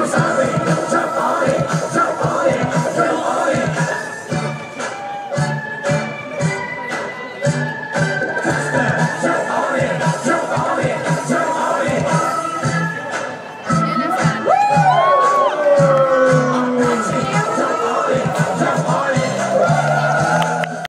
Jesus.